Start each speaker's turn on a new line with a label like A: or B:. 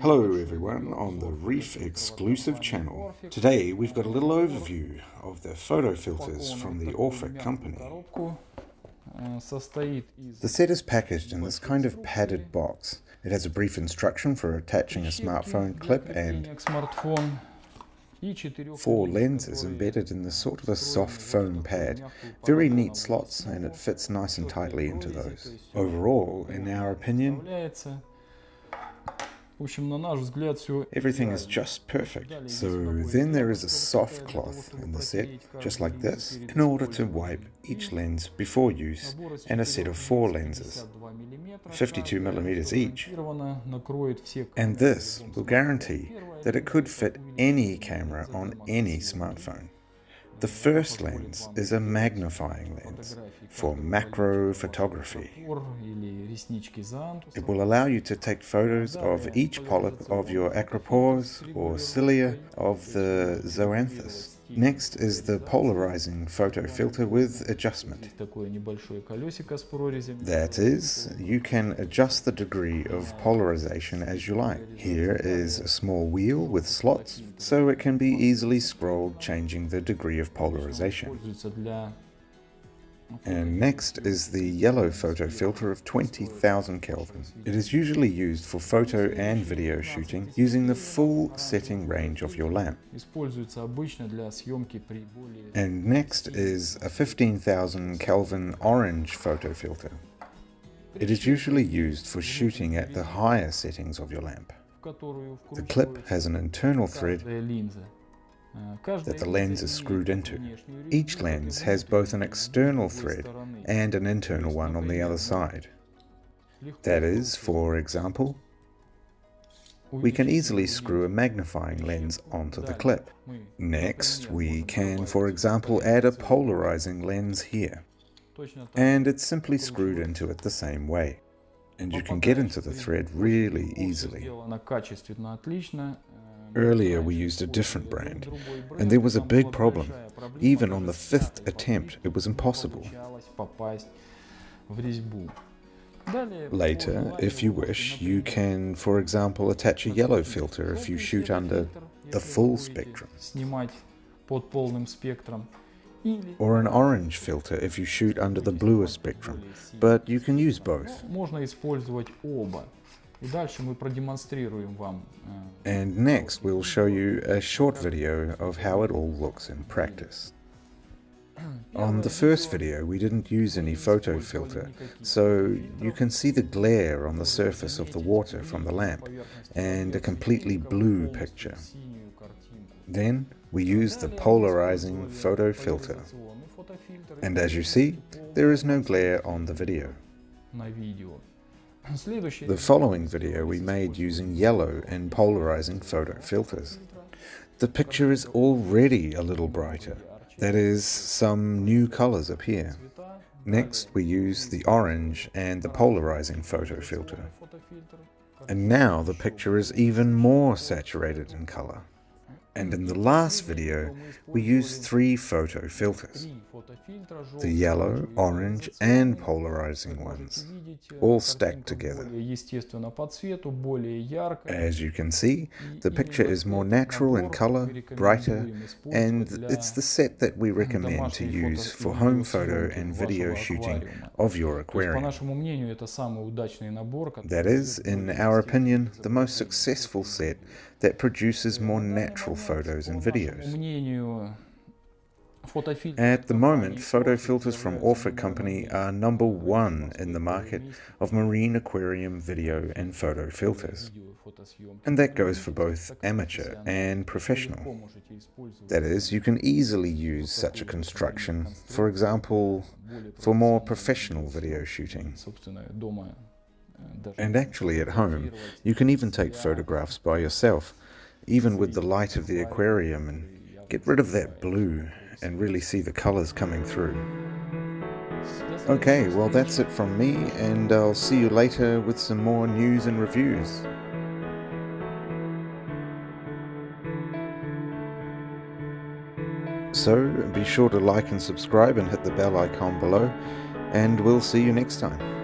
A: Hello everyone on the Reef exclusive channel. Today we've got a little overview of the photo filters from the Orphek company. The set is packaged in this kind of padded box. It has a brief instruction for attaching a smartphone clip and four lenses embedded in the sort of a soft foam pad. Very neat slots and it fits nice and tightly into those. Overall, in our opinion, Everything is just perfect. So then there is a soft cloth in the set, just like this, in order to wipe each lens before use, and a set of four lenses, 52 millimeters each. And this will guarantee that it could fit any camera on any smartphone. The first lens is a magnifying lens for macro photography. It will allow you to take photos of each polyp of your acropores or cilia of the zoanthus. Next is the polarizing photo filter with adjustment. That is, you can adjust the degree of polarization as you like. Here is a small wheel with slots, so it can be easily scrolled changing the degree of polarization. And next is the yellow photo filter of 20,000 Kelvin. It is usually used for photo and video shooting using the full setting range of your lamp. And next is a 15,000 Kelvin orange photo filter. It is usually used for shooting at the higher settings of your lamp. The clip has an internal thread that the lens is screwed into. Each lens has both an external thread and an internal one on the other side. That is, for example, we can easily screw a magnifying lens onto the clip. Next, we can, for example, add a polarizing lens here. And it's simply screwed into it the same way. And you can get into the thread really easily. Earlier we used a different brand, and there was a big problem. Even on the fifth attempt, it was impossible. Later, if you wish, you can, for example, attach a yellow filter if you shoot under the full spectrum. Or an orange filter if you shoot under the bluer spectrum, but you can use both. And next we'll show you a short video of how it all looks in practice. On the first video we didn't use any photo filter, so you can see the glare on the surface of the water from the lamp and a completely blue picture. Then we used the polarizing photo filter. And as you see, there is no glare on the video. The following video we made using yellow and polarizing photo filters. The picture is already a little brighter. That is, some new colors appear. Next we use the orange and the polarizing photo filter. And now the picture is even more saturated in color. And in the last video, we used three photo filters. The yellow, orange and polarizing ones, all stacked together. As you can see, the picture is more natural in color, brighter, and it's the set that we recommend to use for home photo and video shooting of your aquarium. That is, in our opinion, the most successful set that produces more natural photos and videos. At the moment, photo filters from Orphek Company are number one in the market of marine aquarium video and photo filters. And that goes for both amateur and professional. That is, you can easily use such a construction, for example, for more professional video shooting. And actually at home, you can even take photographs by yourself, even with the light of the aquarium, and get rid of that blue and really see the colors coming through. Okay, well that's it from me, and I'll see you later with some more news and reviews. So be sure to like and subscribe and hit the bell icon below, and we'll see you next time.